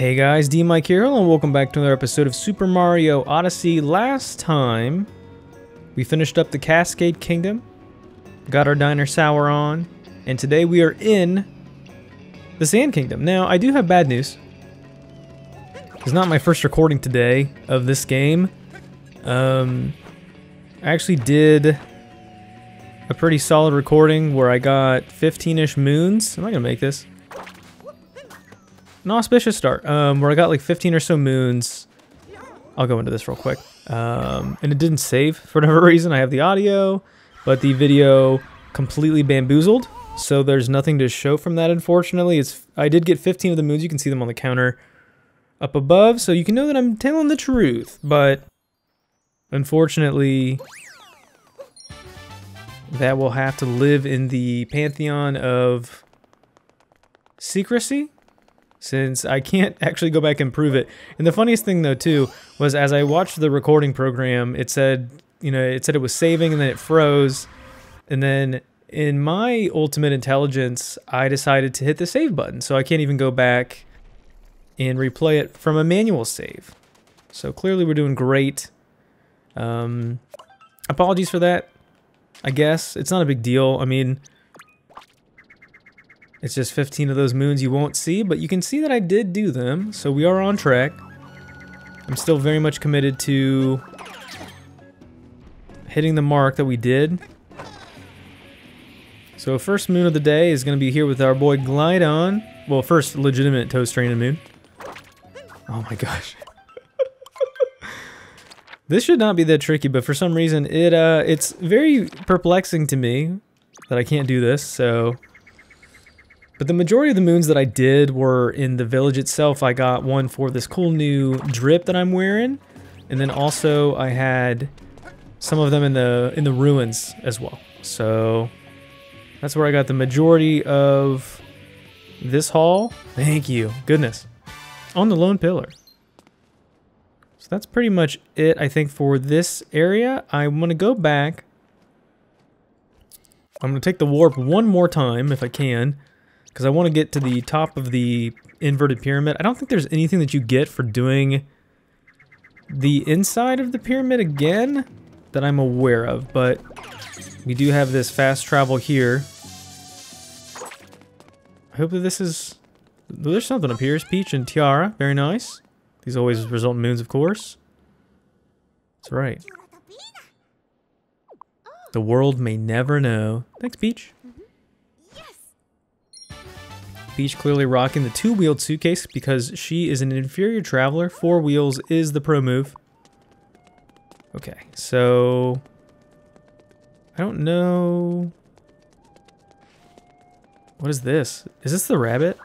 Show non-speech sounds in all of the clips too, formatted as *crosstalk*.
Hey guys, DMic here, and welcome back to another episode of Super Mario Odyssey. Last time, we finished up the Cascade Kingdom, got our Diner Sour on, and today we are in the Sand Kingdom. Now, I do have bad news. It's not my first recording today of this game. Um, I actually did a pretty solid recording where I got 15-ish moons. Am I gonna make this? An auspicious start. Um, where I got like 15 or so moons. I'll go into this real quick. Um, and it didn't save for whatever *laughs* reason. I have the audio, but the video completely bamboozled. So there's nothing to show from that, unfortunately. It's I did get 15 of the moons. You can see them on the counter up above, so you can know that I'm telling the truth. But unfortunately, that will have to live in the pantheon of secrecy since I can't *laughs* actually go back and prove it. And the funniest thing though too was as I watched the recording program, it said, you know, it said it was saving and then it froze. And then in my ultimate intelligence, I decided to hit the save button. So I can't even go back and replay it from a manual save. So clearly we're doing great. Um, apologies for that. I guess it's not a big deal. I mean, it's just 15 of those moons you won't see, but you can see that I did do them, so we are on track. I'm still very much committed to hitting the mark that we did. So first moon of the day is going to be here with our boy Glydon. Well, first legitimate Tostarena moon. Oh my gosh. *laughs* this should not be that tricky, but for some reason it uh it's very perplexing to me that I can't do this, so but the majority of the moons that I did were in the village itself. I got one for this cool new drip that I'm wearing. And then also I had some of them in the in the ruins as well. So that's where I got the majority of this haul. Thank you. Goodness. On the lone pillar. So that's pretty much it, I think, for this area. I want to go back. I'm going to take the warp one more time, if I can. Because I want to get to the top of the inverted pyramid. I don't think there's anything that you get for doing the inside of the pyramid again that I'm aware of, but we do have this fast travel here. I hope that this is... There's something up here. It's Peach and Tiara. Very nice. These always result in moons, of course. That's right. The world may never know. Thanks, Peach. Peach clearly rocking the two-wheeled suitcase because she is an inferior traveler. Four wheels is the pro move. Okay, so... I don't know... What is this? Is this the rabbit?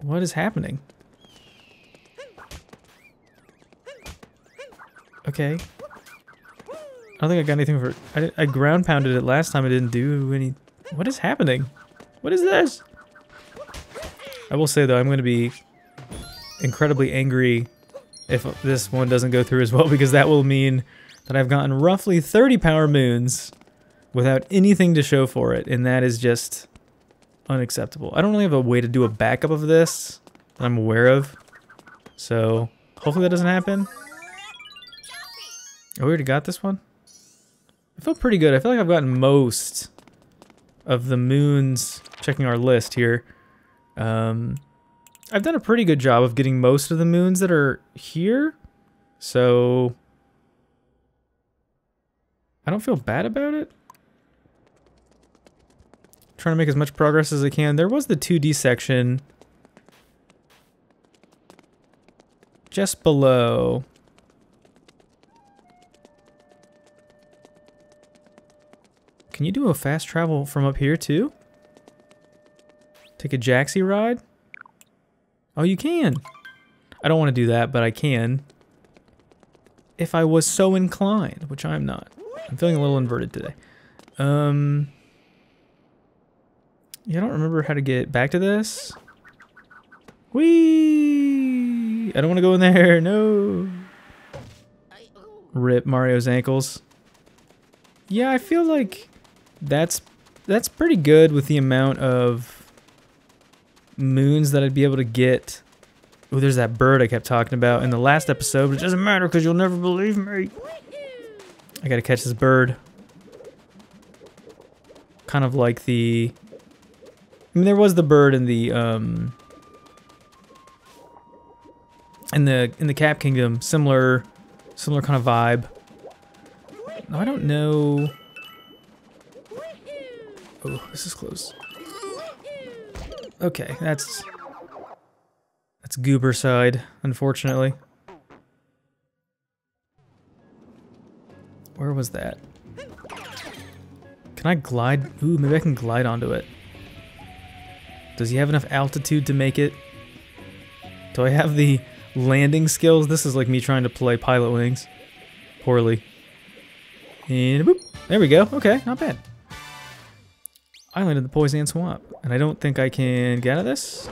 What is happening? Okay. I don't think I got anything for... I, I ground pounded it last time. I didn't do any... What is happening? What is this? I will say, though, I'm going to be incredibly angry if this one doesn't go through as well, *laughs* because that will mean that I've gotten roughly 30 power moons without anything to show for it, and that is just unacceptable. I don't really have a way to do a backup of this that I'm aware of, so hopefully that doesn't happen. Oh, we already got this one? I feel pretty good. I feel like I've gotten most of the moons, checking our list here. Um, I've done a pretty good job of getting most of the moons that are here. So, I don't feel bad about it. trying to make as much progress as I can. There was the 2D section just below. Can you do a fast travel from up here too? Take a Jaxi ride? Oh, you can. I don't want to do that, but I can. If I was so inclined, which I'm not. I'm feeling a little inverted today. Um, yeah, I don't remember how to get back to this. Whee! I don't want to go in there. *laughs* No. Rip Mario's ankles. Yeah, I feel like that's that's pretty good with the amount of moons that I'd be able to get. Oh, there's that bird I kept talking about in the last episode, but it doesn't matter because you'll never believe me. I gotta catch this bird. Kind of like the... I mean, there was the bird in the, um... In the, in the Cap Kingdom, similar, similar kind of vibe. I don't know... Oh, this is close. Okay, that's... That's Goober side, unfortunately. Where was that? Can I glide? Ooh, maybe I can glide onto it. Does he have enough altitude to make it? Do I have the landing skills? This is like me trying to play Pilotwings. Poorly. And boop. There we go. Okay, not bad. I landed the Poison Swamp, and I don't think I can get out of this.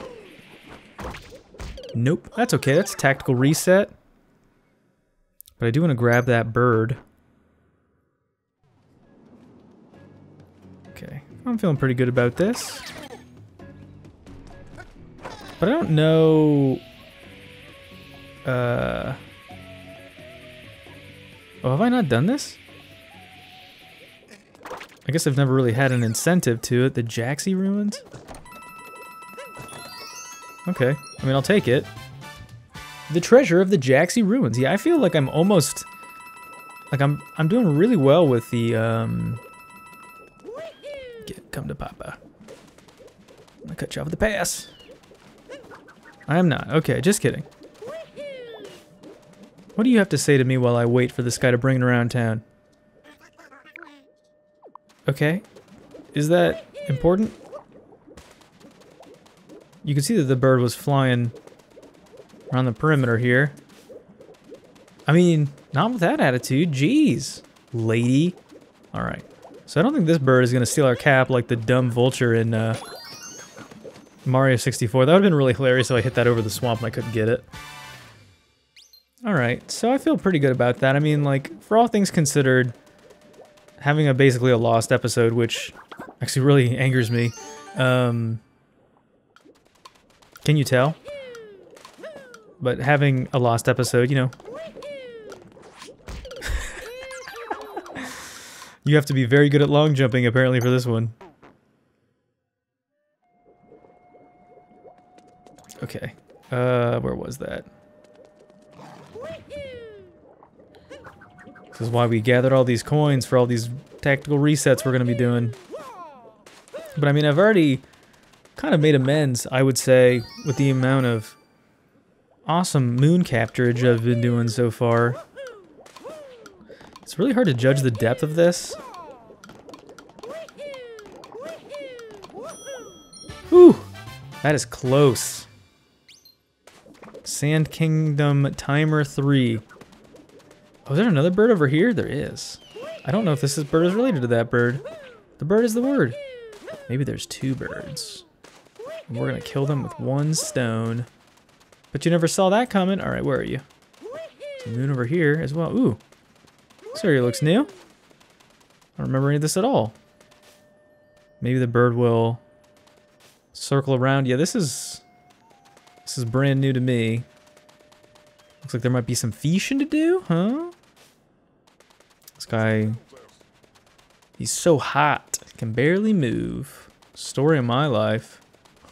Nope, that's okay. That's a tactical reset. But I do want to grab that bird. Okay, I'm feeling pretty good about this. But I don't know... Uh... Oh, have I not done this? I guess I've never really had an incentive to it. The Jaxi Ruins? Okay. I mean, I'll take it. The treasure of the Jaxi Ruins. Yeah, I feel like I'm almost... Like, I'm I'm doing really well with the, um... Get, come to Papa. I'm gonna cut you off the pass. I am not. Okay, just kidding. What do you have to say to me while I wait for this guy to bring it around town? Okay. Is that important? You can see that the bird was flying around the perimeter here. I mean, not with that attitude. Jeez, lady. All right. So I don't think this bird is going to steal our cap like the dumb vulture in uh, Mario 64. That would have been really hilarious if I hit that over the swamp and I couldn't get it. Alright, so I feel pretty good about that. I mean, like, for all things considered, having a basically a lost episode, which actually really angers me. Um, can you tell? But having a lost episode, you know. *laughs* you have to be very good at long jumping, apparently, for this one. Okay. Uh, where was that? This is why we gathered all these coins for all these tactical resets we're going to be doing. But I mean, I've already kind of made amends, I would say, with the amount of awesome moon capturage I've been doing so far. It's really hard to judge the depth of this. Whew! That is close. Sand Kingdom Timer 3. Oh, is there another bird over here? There is. I don't know if this is bird is related to that bird. The bird is the word. Maybe there's two birds. And we're gonna kill them with one stone. But you never saw that coming. All right, where are you? There's moon over here as well. Ooh, this area looks new. I don't remember any of this at all. Maybe the bird will circle around. Yeah, this is this is brand new to me. Looks like there might be some fishing to do, huh? Guy, he's so hot, can barely move. Story of my life.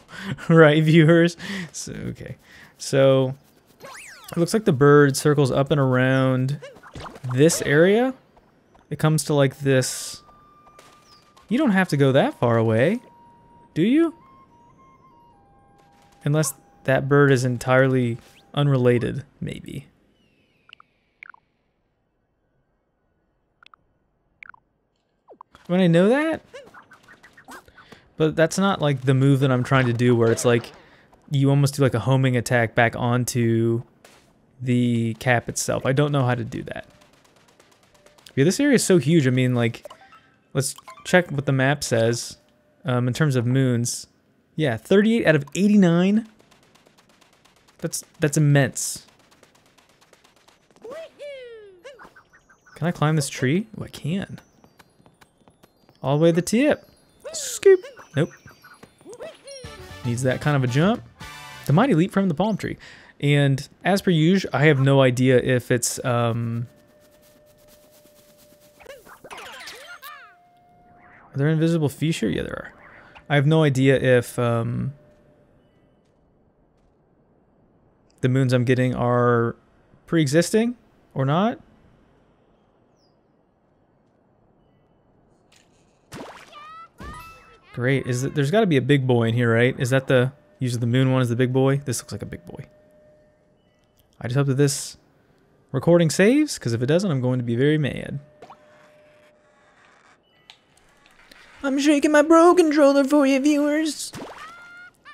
*laughs* right, viewers? So, okay. So, it looks like the bird circles up and around this area. It comes to like this. You don't have to go that far away, do you? Unless that bird is entirely unrelated, maybe. When I know that, but that's not like the move that I'm trying to do where it's like you almost do like a homing attack back onto the cap itself. I don't know how to do that. Yeah, this area is so huge. I mean, like, let's check what the map says um, in terms of moons. Yeah, 38 out of 89. That's that's immense. Can I climb this tree? Oh, I can. All the way to the tip. Scoop. Nope. Needs that kind of a jump. The mighty leap from the palm tree. And as per usual, I have no idea if it's um Are there invisible here? Yeah, there are. I have no idea if um the moons I'm getting are pre-existing or not. Great. Is it, there's got to be a big boy in here, right? Is that the use the moon one as the big boy? This looks like a big boy. I just hope that this recording saves, because if it doesn't, I'm going to be very mad. I'm shaking my Pro Controller for you viewers.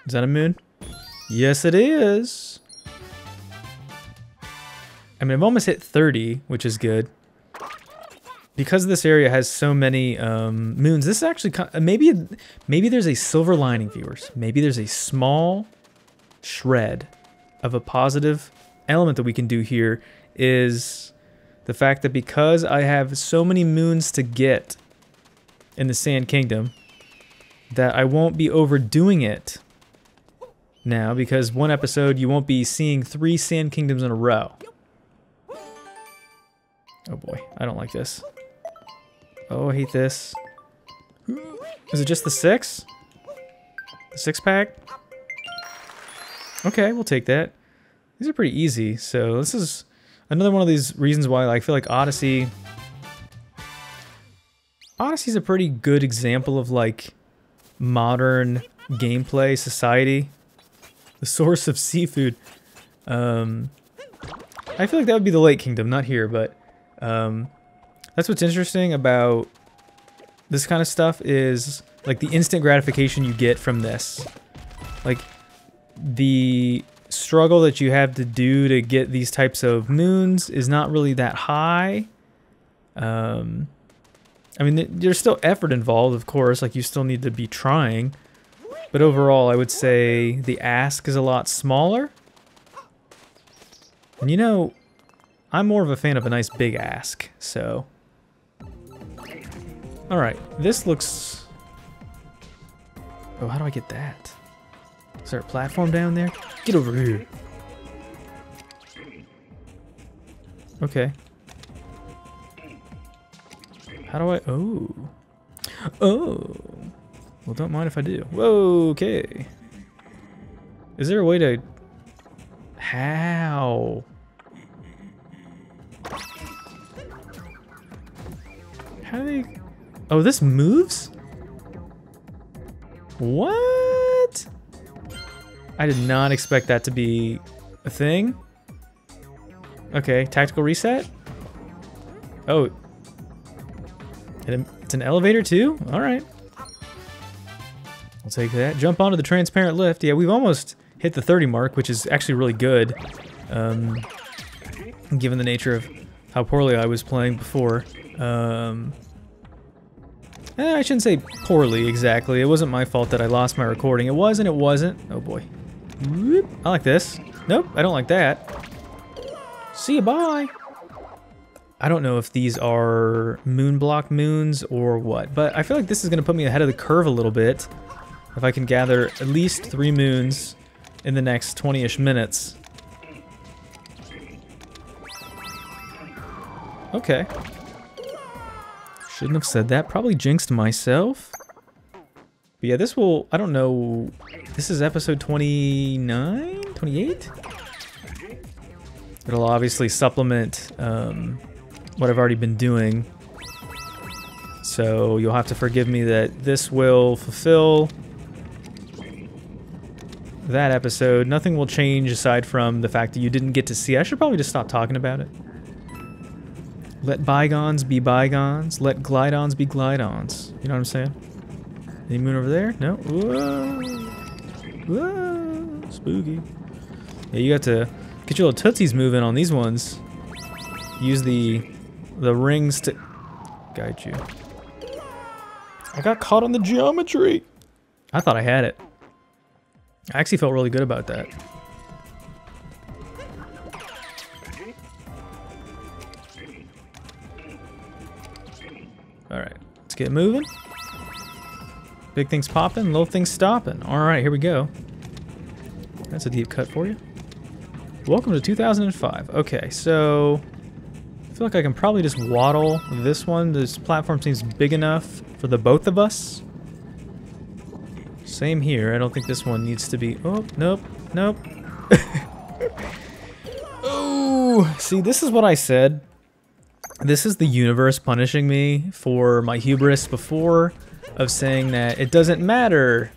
Is that a moon? Yes, it is. I mean, I've almost hit 30, which is good. Because this area has so many um, moons, this is actually maybe maybe there's a silver lining, viewers. Maybe there's a small shred of a positive element that we can do here is the fact that because I have so many moons to get in the Sand Kingdom, that I won't be overdoing it now because one episode you won't be seeing three Sand Kingdoms in a row. Oh boy, I don't like this. Oh, I hate this. Is it just the six? The six pack? Okay, we'll take that. These are pretty easy, so this is another one of these reasons why I feel like Odyssey... Odyssey's a pretty good example of like modern gameplay society. The source of seafood. Um, I feel like that would be the Lake Kingdom, not here, but um, that's what's interesting about this kind of stuff is like the instant gratification you get from this. Like the struggle that you have to do to get these types of moons is not really that high. Um, I mean, there's still effort involved, of course, like you still need to be trying. But overall, I would say the ask is a lot smaller. And you know, I'm more of a fan of a nice big ask, so... Alright, this looks... Oh, how do I get that? Is there a platform down there? Get over here. Okay. How do I... Oh. Oh. Well, don't mind if I do. Whoa, okay. Is there a way to... How? How do they... Oh, this moves? What? I did not expect that to be a thing. Okay, tactical reset? Oh. It's an elevator too? Alright. I'll take that. Jump onto the transparent lift. Yeah, we've almost hit the 30 mark, which is actually really good. Um, given the nature of how poorly I was playing before. Um, eh, I shouldn't say poorly exactly. It wasn't my fault that I lost my recording. It was and it wasn't. Oh boy. Whoop. I like this. Nope, I don't like that. See you, bye. I don't know if these are moon block moons or what, but I feel like this is going to put me ahead of the curve a little bit. If I can gather at least three moons in the next 20-ish minutes. Okay. Shouldn't have said that. Probably jinxed myself. But yeah, this will, I don't know, this is episode 29? 28? It'll obviously supplement um, what I've already been doing. So you'll have to forgive me that this will fulfill that episode. Nothing will change aside from the fact that you didn't get to see. I should probably just stop talking about it. Let bygones be bygones. Let Glydons be glidons. You know what I'm saying? Any moon over there? No? Whoa. Whoa. Spooky. Yeah, you got to get your little tootsies moving on these ones. Use the the rings to guide you. I got caught on the geometry. I thought I had it. I actually felt really good about that. Alright, let's get moving. Big things popping, little things stopping. All right, here we go. That's a deep cut for you. Welcome to 2005. Okay, so I feel like I can probably just waddle this one. This platform seems big enough for the both of us. Same here. I don't think this one needs to be... Oh, nope, nope. *laughs* oh, see, this is what I said. This is the universe punishing me for my hubris before of saying that it doesn't matter.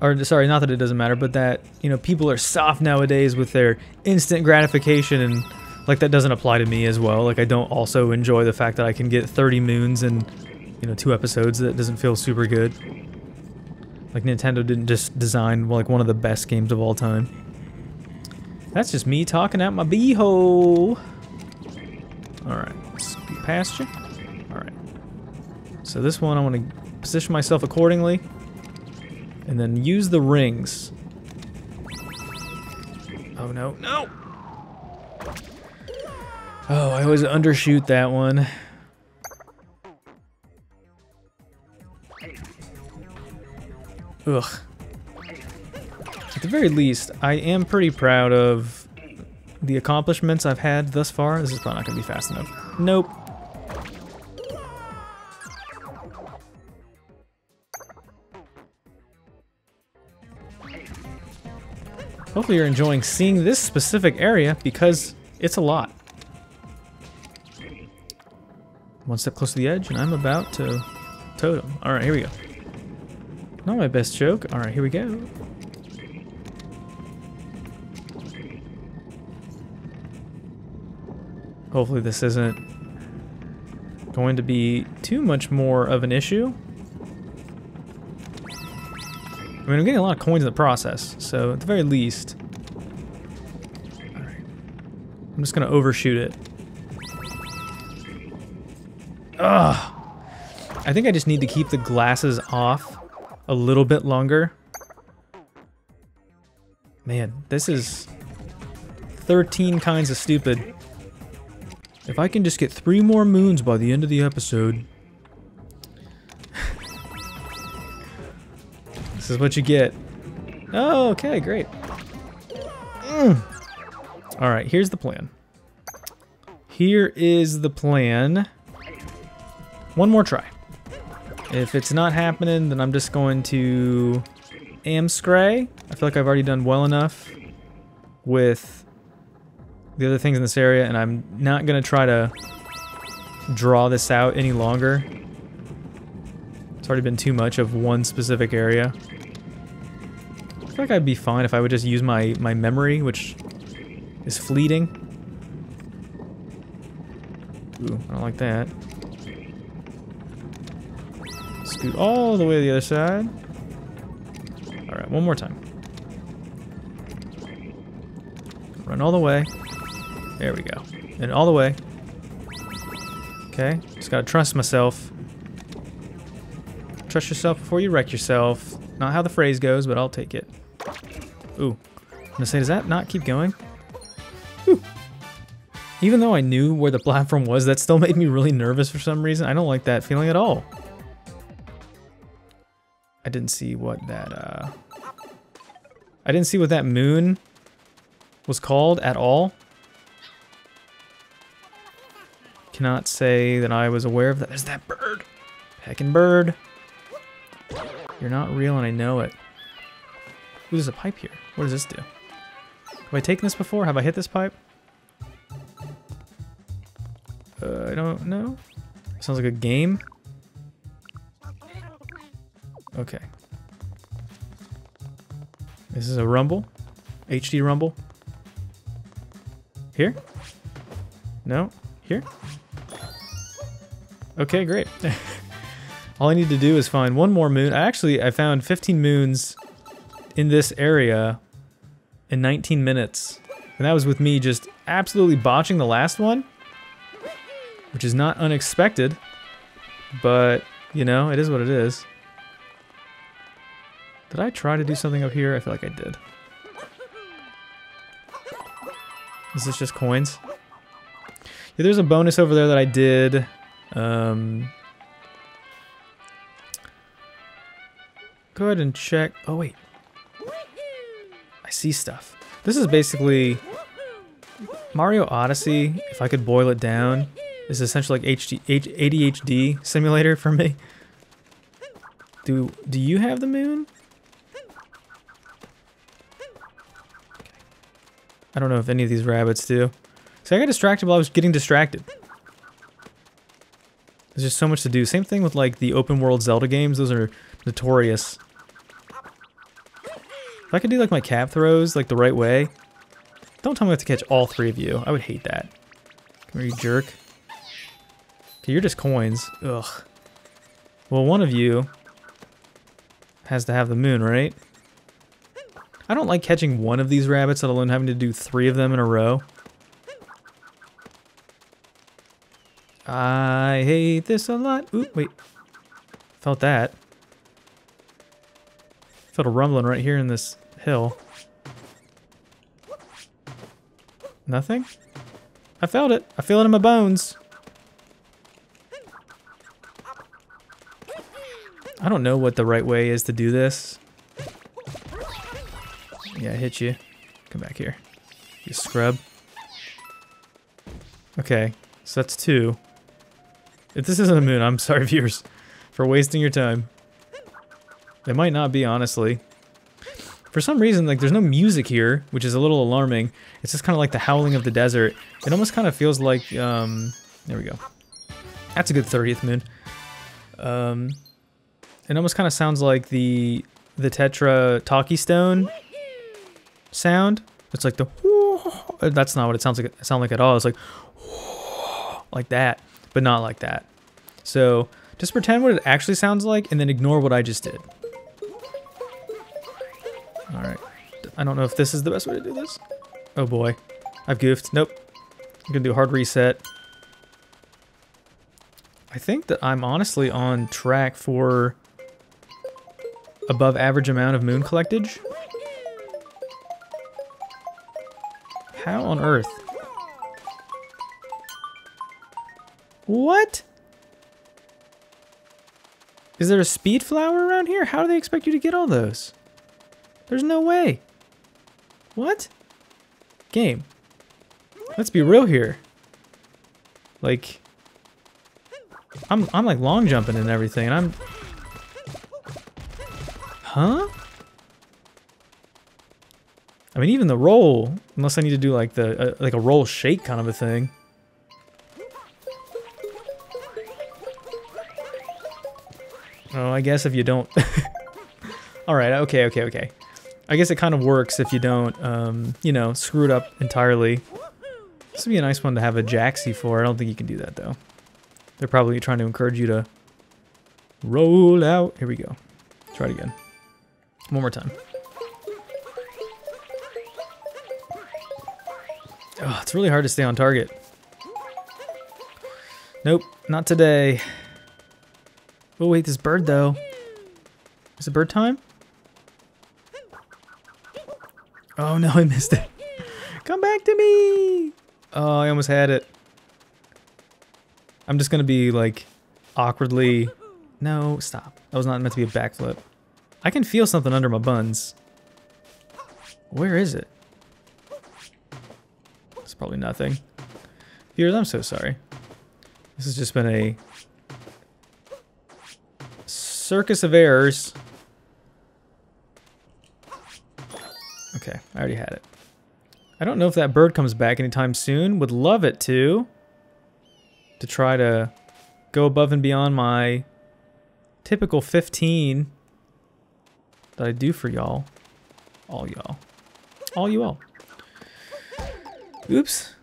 Or, sorry, not that it doesn't matter, but that, you know, people are soft nowadays with their instant gratification and, like, that doesn't apply to me as well. Like, I don't also enjoy the fact that I can get 30 moons in, you know, two episodes. That doesn't feel super good. Like, Nintendo didn't just design, like, one of the best games of all time. That's just me talking out my beehole. Alright, scoot past you. Alright. So this one I want to position myself accordingly. And then use the rings. Oh no, no! Oh, I always undershoot that one. Ugh. At the very least, I am pretty proud of the accomplishments I've had thus far. This is probably not going to be fast enough. Nope. Hopefully you're enjoying seeing this specific area because it's a lot. One step close to the edge and I'm about to totem. Alright, here we go. Not my best joke. Alright, here we go. Hopefully this isn't going to be too much more of an issue. I mean, I'm getting a lot of coins in the process, so at the very least... Alright. I'm just gonna overshoot it. Ugh! I think I just need to keep the glasses off a little bit longer. Man, this is 13 kinds of stupid. If I can just get three more moons by the end of the episode. this is what you get. Oh, okay, great. Mm. Alright, here's the plan. Here is the plan. One more try. If it's not happening, then I'm just going to Amscray. I feel like I've already done well enough with the other things in this area, and I'm not going to try to draw this out any longer. It's already been too much of one specific area. I feel like I'd be fine if I would just use my, my memory, which is fleeting. Ooh, I don't like that. Scoot all the way to the other side. Alright, one more time. Run all the way. There we go. And all the way. Okay, just gotta trust myself. Trust yourself before you wreck yourself. Not how the phrase goes, but I'll take it. Ooh. I'm gonna say, does that not keep going? Ooh. Even though I knew where the platform was, that still made me really nervous for some reason. I don't like that feeling at all. I didn't see what that, uh... I didn't see what that moon was called at all. Cannot say that I was aware of that. There's that bird. Heckin' bird. You're not real and I know it. Ooh, there's a pipe here. What does this do? Have I taken this before? Have I hit this pipe? Uh, I don't know. Sounds like a game. Okay. This is a rumble. HD rumble. Here? No? Here? Okay, great. *laughs* All I need to do is find one more moon. I actually, I found 15 moons in this area in 19 minutes. And that was with me just absolutely botching the last one. Which is not unexpected. But, you know, it is what it is. Did I try to do something up here? I feel like I did. Is this just coins? Yeah, there's a bonus over there that I did um, go ahead and check. Oh, wait. I see stuff. This is basically Mario Odyssey, if I could boil it down, is essentially like HD, ADHD simulator for me. Do do you have the moon? I don't know if any of these rabbits do. See, I got distracted while I was getting distracted. There's just so much to do. Same thing with like the open world Zelda games. Those are notorious. If I could do like my cap throws like the right way. Don't tell me I have to catch all three of you. I would hate that. Come here, you jerk. Okay, you're just coins. Ugh. Well, one of you has to have the moon, right? I don't like catching one of these rabbits, let alone having to do three of them in a row. I hate this a lot. Ooh, wait. Felt that. Felt a rumbling right here in this hill. Nothing? I felt it. I feel it in my bones. I don't know what the right way is to do this. Yeah, I hit you. Come back here. You scrub. Okay, so that's two. If this isn't a moon, I'm sorry, *laughs* viewers, for wasting your time. It might not be, honestly. For some reason, like, there's no music here, which is a little alarming. It's just kind of like the howling of the desert. It almost kind of feels like, um, there we go. That's a good 30th moon. Um, it almost kind of sounds like the the Tetra Talkie Stone sound. It's like the *laughs* that's not what it sounds like. It sound like at all. It's like *laughs* like that, but not like that. So just pretend what it actually sounds like, and then ignore what I just did. All right. I don't know if this is the best way to do this. Oh boy, I've goofed. Nope. I'm gonna do a hard reset. I think that I'm honestly on track for above average amount of moon collectage. How on earth? What? Is there a speed flower around here? How do they expect you to get all those? There's no way. What? Game. Let's be real here. Like, I'm I'm like long jumping and everything, and I'm Huh? I mean, even the roll, unless I need to do like the uh, like a roll shake kind of a thing. I guess if you don't... *laughs* Alright, okay, okay, okay. I guess it kind of works if you don't, um, you know, screw it up entirely. This would be a nice one to have a Jaxi for. I don't think you can do that, though. They're probably trying to encourage you to roll out. Here we go. Try it again. One more time. Oh, it's really hard to stay on target. Nope, not today. Oh wait, this bird though. Is it bird time? Oh no, *laughs* I missed it. Come back to me! Oh, I almost had it. I'm just gonna be like awkwardly... No, stop. That was not meant to be a backflip. I can feel something under my buns. Where is it? It's probably nothing. Viewers, I'm so sorry. This has just been a circus of errors. Okay, I already had it. I don't know if that bird comes back anytime soon. Would love it to. To try to go above and beyond my typical 15 that I do for y'all. All y'all. All you all. Oops.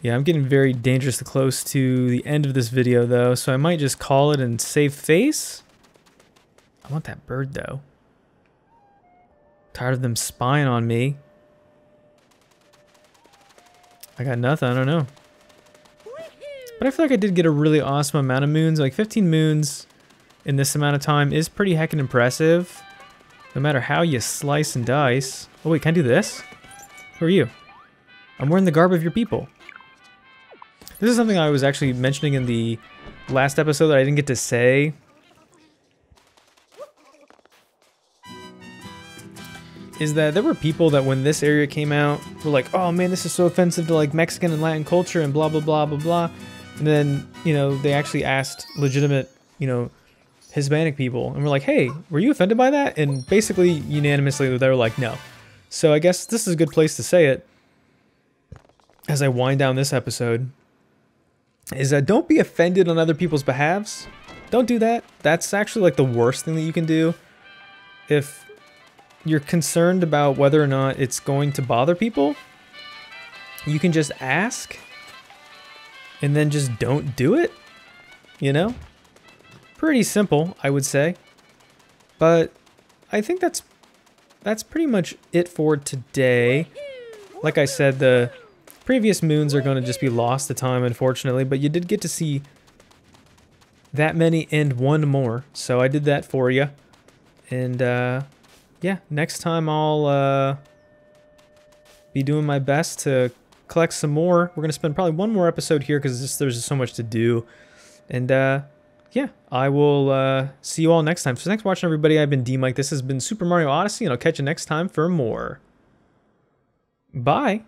Yeah, I'm getting very dangerously close to the end of this video, though, so I might just call it and save face. I want that bird, though. Tired of them spying on me. I got nothing, I don't know. But I feel like I did get a really awesome amount of moons. Like 15 moons in this amount of time is pretty heckin' impressive. No matter how you slice and dice. Oh wait, can I do this? Who are you? I'm wearing the garb of your people. This is something I was actually mentioning in the last episode that I didn't get to say. Is that there were people that when this area came out were like, oh man, this is so offensive to like Mexican and Latin culture and blah blah blah blah blah. And then, you know, they actually asked legitimate, you know, Hispanic people and we're like, hey, were you offended by that? And basically unanimously they were like, no. So I guess this is a good place to say it as I wind down this episode is that don't be offended on other people's behalves. Don't do that. That's actually like the worst thing that you can do. If you're concerned about whether or not it's going to bother people, you can just ask and then just don't do it. You know? Pretty simple, I would say. But I think that's that's pretty much it for today. Like I said, the previous moons are going to just be lost to time, unfortunately, but you did get to see that many and one more. So I did that for you. And uh, yeah, next time I'll uh, be doing my best to collect some more. We're going to spend probably one more episode here because there's so much to do. And uh, yeah, I will uh, see you all next time. So thanks for watching, everybody. I've been DMic. This has been Super Mario Odyssey, and I'll catch you next time for more. Bye.